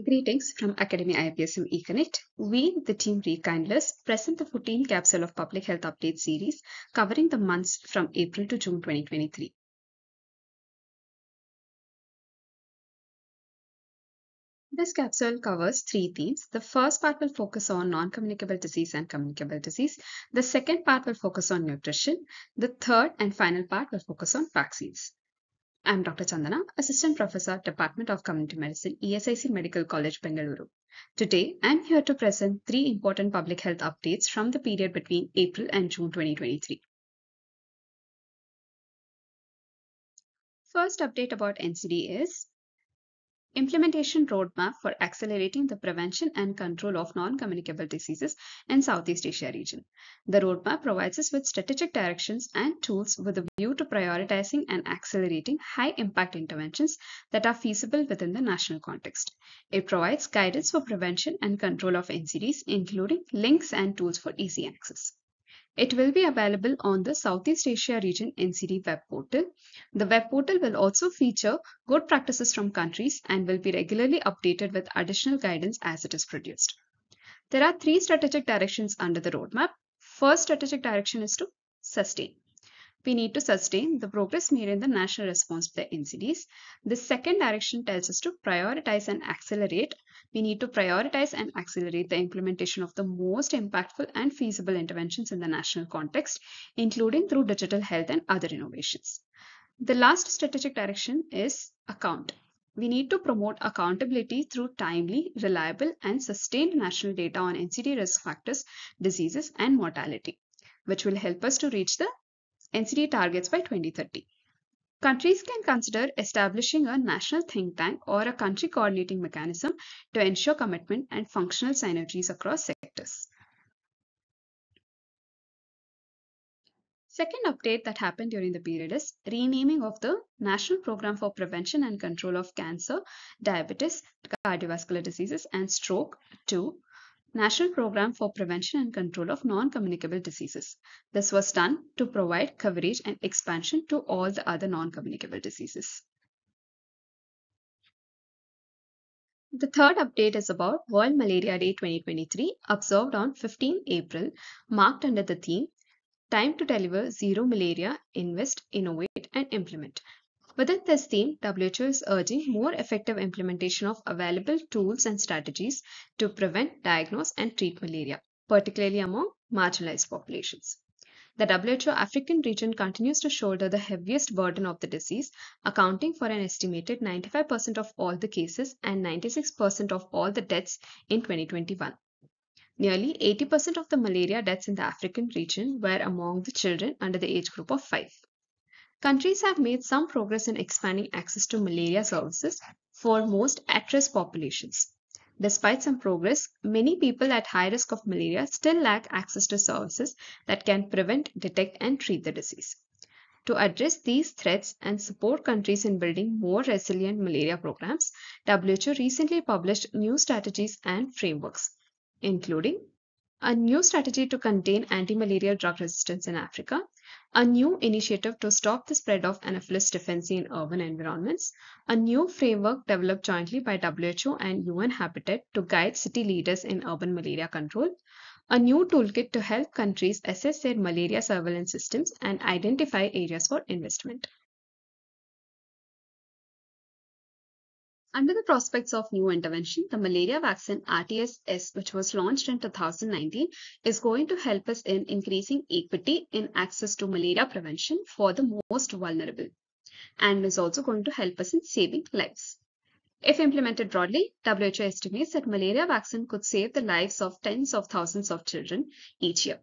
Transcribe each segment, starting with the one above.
Greetings from Academy IAPSM eConnect. We, the team Rekindlers, present the 14 capsule of Public Health Update series covering the months from April to June 2023. This capsule covers three themes. The first part will focus on non-communicable disease and communicable disease. The second part will focus on nutrition. The third and final part will focus on vaccines. I'm Dr. Chandana, Assistant Professor, Department of Community Medicine, ESIC Medical College, Bengaluru. Today, I'm here to present three important public health updates from the period between April and June 2023. First update about NCD is Implementation Roadmap for Accelerating the Prevention and Control of Non-Communicable Diseases in Southeast Asia region. The roadmap provides us with strategic directions and tools with a view to prioritizing and accelerating high-impact interventions that are feasible within the national context. It provides guidance for prevention and control of NCDs, including links and tools for easy access. It will be available on the Southeast Asia Region NCD web portal. The web portal will also feature good practices from countries and will be regularly updated with additional guidance as it is produced. There are three strategic directions under the roadmap. First strategic direction is to sustain. We need to sustain the progress made in the national response to the NCDs. The second direction tells us to prioritize and accelerate we need to prioritize and accelerate the implementation of the most impactful and feasible interventions in the national context, including through digital health and other innovations. The last strategic direction is account. We need to promote accountability through timely, reliable, and sustained national data on NCD risk factors, diseases, and mortality, which will help us to reach the NCD targets by 2030. Countries can consider establishing a national think tank or a country coordinating mechanism to ensure commitment and functional synergies across sectors. Second update that happened during the period is renaming of the National Program for Prevention and Control of Cancer, Diabetes, Cardiovascular Diseases and Stroke to National Program for Prevention and Control of Non-Communicable Diseases. This was done to provide coverage and expansion to all the other non-communicable diseases. The third update is about World Malaria Day 2023, observed on 15 April, marked under the theme Time to Deliver Zero Malaria, Invest, Innovate and Implement. Within this theme, WHO is urging more effective implementation of available tools and strategies to prevent, diagnose, and treat malaria, particularly among marginalized populations. The WHO African region continues to shoulder the heaviest burden of the disease, accounting for an estimated 95% of all the cases and 96% of all the deaths in 2021. Nearly 80% of the malaria deaths in the African region were among the children under the age group of 5. Countries have made some progress in expanding access to malaria services for most at-risk populations. Despite some progress, many people at high risk of malaria still lack access to services that can prevent, detect, and treat the disease. To address these threats and support countries in building more resilient malaria programs, WHO recently published new strategies and frameworks, including a new strategy to contain anti-malaria drug resistance in Africa, a new initiative to stop the spread of Anopheles stephensi in urban environments, a new framework developed jointly by WHO and UN Habitat to guide city leaders in urban malaria control, a new toolkit to help countries assess their malaria surveillance systems and identify areas for investment. Under the prospects of new intervention, the malaria vaccine RTS-S, which was launched in 2019, is going to help us in increasing equity in access to malaria prevention for the most vulnerable and is also going to help us in saving lives. If implemented broadly, WHO estimates that malaria vaccine could save the lives of tens of thousands of children each year.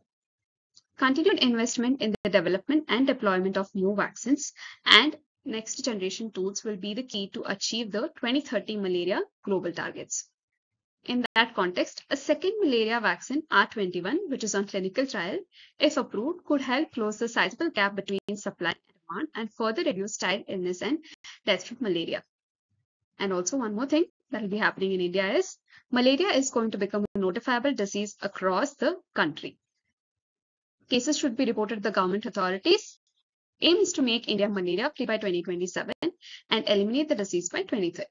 Continued investment in the development and deployment of new vaccines and next generation tools will be the key to achieve the 2030 malaria global targets. In that context, a second malaria vaccine, R21, which is on clinical trial, if approved, could help close the sizable gap between supply and demand and further reduce child illness and death from malaria. And also one more thing that will be happening in India is malaria is going to become a notifiable disease across the country. Cases should be reported to the government authorities aim is to make India malaria free by 2027 and eliminate the disease by 2030.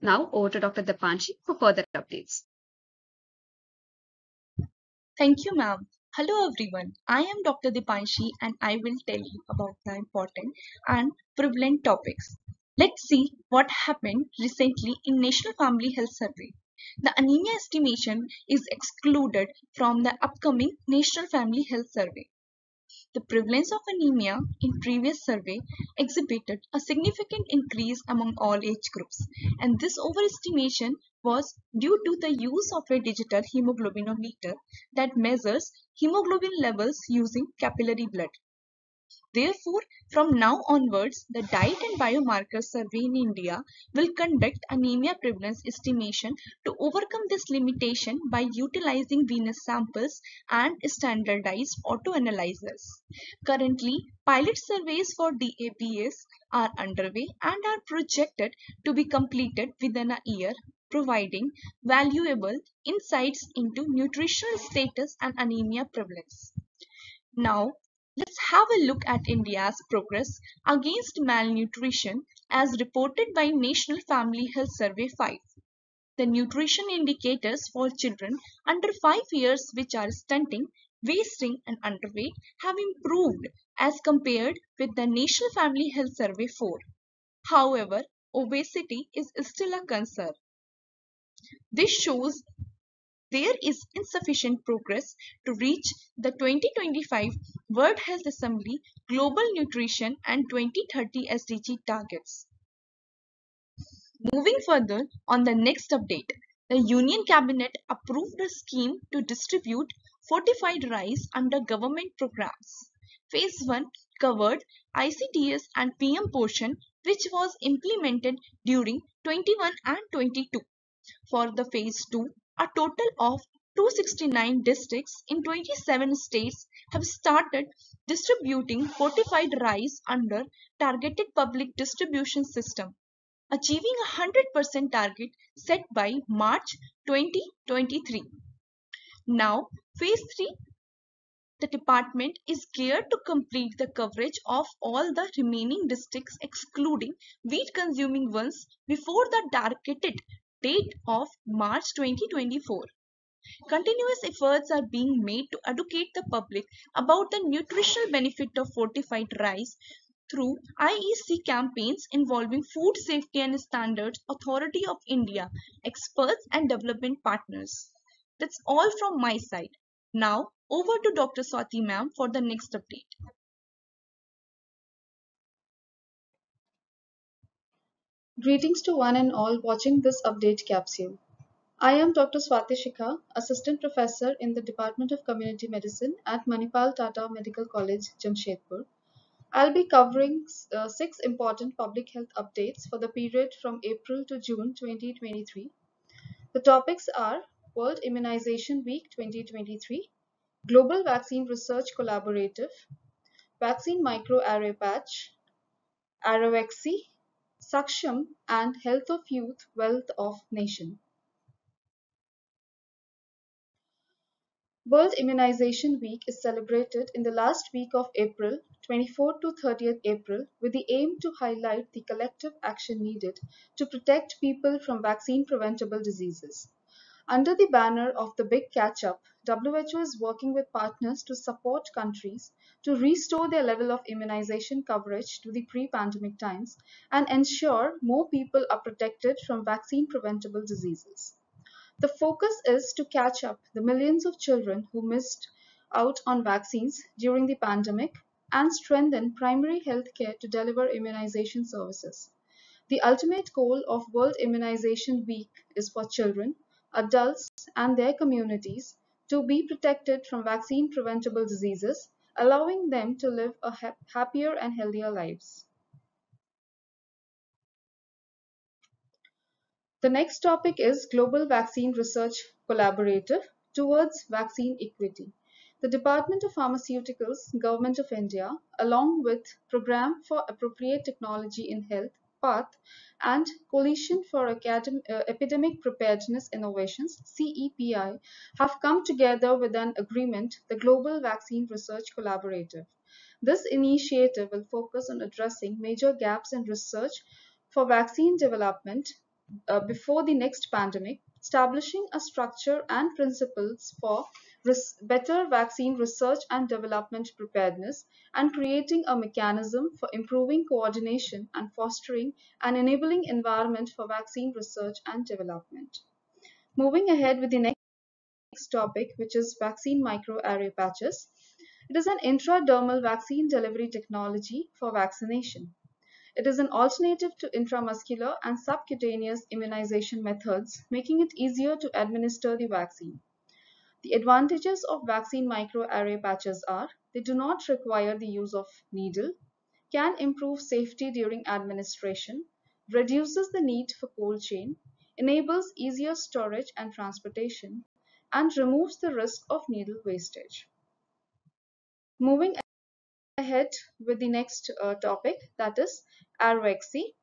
Now over to Dr. Dipanshi for further updates. Thank you, ma'am. Hello, everyone. I am Dr. Dipanshi and I will tell you about the important and prevalent topics. Let's see what happened recently in National Family Health Survey. The anemia estimation is excluded from the upcoming National Family Health Survey. The prevalence of anemia in previous survey exhibited a significant increase among all age groups and this overestimation was due to the use of a digital hemoglobinometer that measures hemoglobin levels using capillary blood. Therefore, from now onwards, the Diet and Biomarker Survey in India will conduct anemia prevalence estimation to overcome this limitation by utilizing venous samples and standardized autoanalyzers. Currently, pilot surveys for DABS are underway and are projected to be completed within a year providing valuable insights into nutritional status and anemia prevalence. Now, let's have a look at India's progress against malnutrition as reported by National Family Health Survey 5. The nutrition indicators for children under 5 years which are stunting, wasting and underweight have improved as compared with the National Family Health Survey 4. However, obesity is still a concern. This shows there is insufficient progress to reach the 2025 World Health Assembly Global Nutrition and 2030 SDG targets. Moving further on the next update, the Union Cabinet approved a scheme to distribute fortified rice under government programs. Phase 1 covered ICDS and PM POSHAN which was implemented during 21 and 22. For the phase 2, a total of 269 districts in 27 states have started distributing fortified rice under targeted public distribution system, achieving a 100% target set by March 2023. Now, phase 3 the department is geared to complete the coverage of all the remaining districts excluding wheat consuming ones before the targeted date of March 2024. Continuous efforts are being made to educate the public about the nutritional benefit of fortified rice through IEC campaigns involving Food Safety and Standards Authority of India, experts and development partners. That's all from my side. Now over to Dr. Swati ma'am for the next update. Greetings to one and all watching this update capsule. I am Dr. Swati Shikha, Assistant Professor in the Department of Community Medicine at Manipal Tata Medical College, Jamshedpur. I'll be covering uh, six important public health updates for the period from April to June 2023. The topics are World Immunization Week 2023, Global Vaccine Research Collaborative, Vaccine Microarray Patch, Arexvy, Saksham, and Health of Youth, Wealth of Nation. World Immunization Week is celebrated in the last week of April, 24 to 30th April, with the aim to highlight the collective action needed to protect people from vaccine preventable diseases. Under the banner of the Big Catch Up, WHO is working with partners to support countries to restore their level of immunization coverage to the pre-pandemic times and ensure more people are protected from vaccine preventable diseases. The focus is to catch up the millions of children who missed out on vaccines during the pandemic and strengthen primary health care to deliver immunization services. The ultimate goal of World Immunization Week is for children adults, and their communities to be protected from vaccine preventable diseases, allowing them to live a ha happier and healthier lives. The next topic is Global Vaccine Research Collaborative towards Vaccine Equity. The Department of Pharmaceuticals, Government of India, along with Program for Appropriate Technology in Health, PATH, and Coalition for Academ uh, Epidemic Preparedness Innovations, CEPI, have come together with an agreement, the Global Vaccine Research Collaborative. This initiative will focus on addressing major gaps in research for vaccine development uh, before the next pandemic, establishing a structure and principles for better vaccine research and development preparedness, and creating a mechanism for improving coordination and fostering an enabling environment for vaccine research and development. Moving ahead with the next topic, which is vaccine microarray patches. It is an intradermal vaccine delivery technology for vaccination. It is an alternative to intramuscular and subcutaneous immunization methods, making it easier to administer the vaccine. The advantages of vaccine microarray patches are they do not require the use of needle, can improve safety during administration, reduces the need for cold chain, enables easier storage and transportation, and removes the risk of needle wastage. Moving ahead with the next uh, topic that is Arexvy.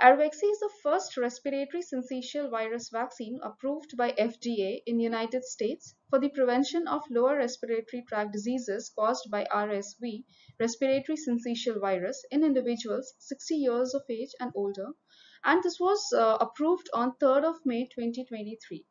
Arexvy is the first respiratory syncytial virus vaccine approved by FDA in United States for the prevention of lower respiratory tract diseases caused by RSV, respiratory syncytial virus, in individuals 60 years of age and older, and this was uh, approved on 3rd of May 2023.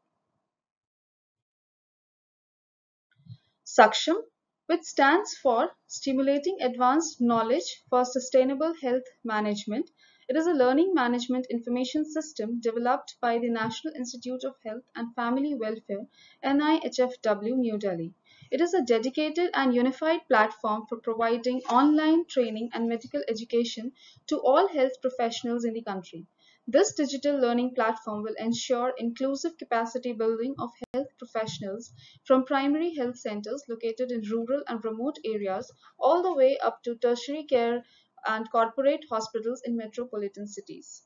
Saksham which stands for Stimulating Advanced Knowledge for Sustainable Health Management. It is a learning management information system developed by the National Institute of Health and Family Welfare, NIHFW, New Delhi. It is a dedicated and unified platform for providing online training and medical education to all health professionals in the country. This digital learning platform will ensure inclusive capacity building of health professionals from primary health centers located in rural and remote areas all the way up to tertiary care and corporate hospitals in metropolitan cities.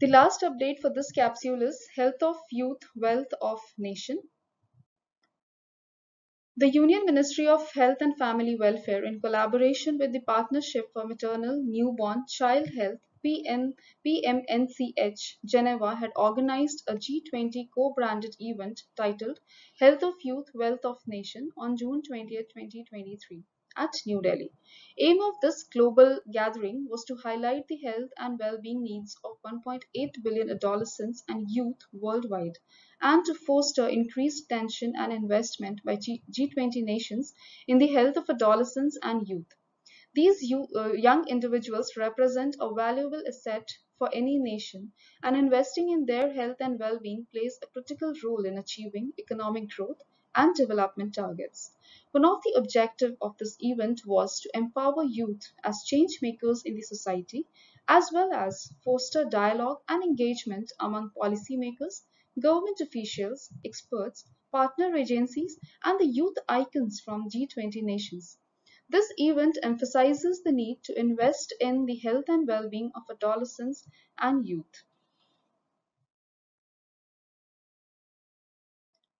The last update for this capsule is Health of Youth, Wealth of Nation. The Union Ministry of Health and Family Welfare, in collaboration with the Partnership for Maternal Newborn Child Health PM, PMNCH Geneva, had organized a G20 co-branded event titled Health of Youth, Wealth of Nation on June 20, 2023 at New Delhi. Aim of this global gathering was to highlight the health and well-being needs of 1.8 billion adolescents and youth worldwide and to foster increased attention and investment by G- G20 nations in the health of adolescents and youth. These uh, young individuals represent a valuable asset for any nation, and investing in their health and well being plays a critical role in achieving economic growth and development targets. One of the objectives of this event was to empower youth as change makers in the society, as well as foster dialogue and engagement among policymakers, government officials, experts, partner agencies, and the youth icons from G20 nations. This event emphasizes the need to invest in the health and well-being of adolescents and youth.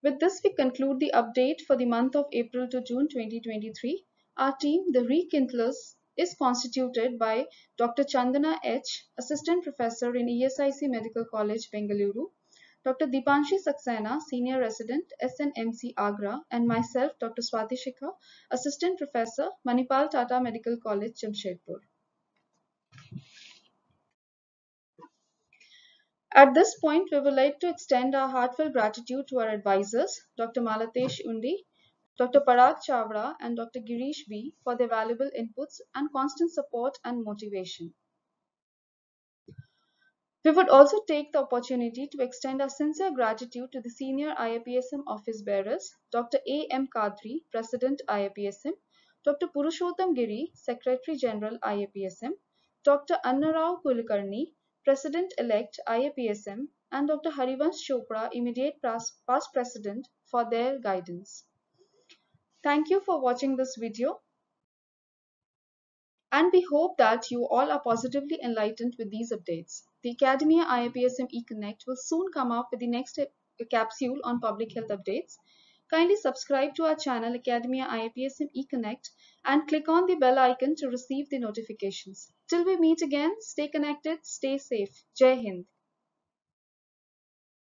With this, we conclude the update for the month of April to June 2023. Our team, the Rekindlers, is constituted by Dr. Chandana H., Assistant Professor in ESIC Medical College, Bengaluru, Dr. Dipanshi Saxena, Senior Resident, SNMC Agra, and myself, Dr. Swati Shikha, Assistant Professor, Manipal Tata Medical College, Jamshedpur. At this point, we would like to extend our heartfelt gratitude to our advisors, Dr. Malatesh Undi, Dr. Parag Chavra, and Dr. Girish B. for their valuable inputs and constant support and motivation. We would also take the opportunity to extend our sincere gratitude to the senior IAPSM office bearers, Dr. A. M. Kadri, President IAPSM, Dr. Purushottam Giri, Secretary General IAPSM, Dr. Annarao Kulkarni, President-elect IAPSM, and Dr. Harivansh Chopra, immediate past president, for their guidance. Thank you for watching this video and we hope that you all are positively enlightened with these updates. The Academia IAPSM eConnect will soon come up with the next capsule on public health updates. Kindly subscribe to our channel Academia IAPSM eConnect and click on the bell icon to receive the notifications. Till we meet again, stay connected, stay safe. Jai Hind.